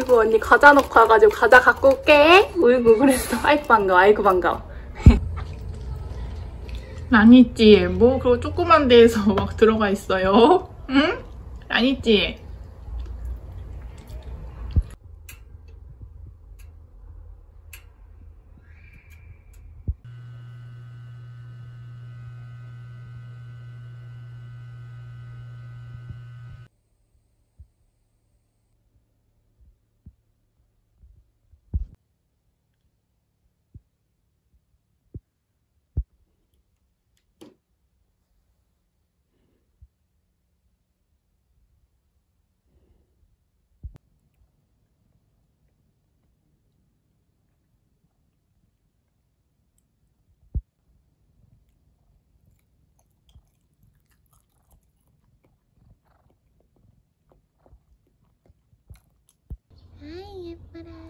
그리고 언니 과자 넣고 와가지고 과자 갖고 올게. 어이구 그랬어. 아이고 반가워. 아이고 반가워. 라니찌 뭐 그거 조그만 데에서 막 들어가 있어요? 응? 라니찌 아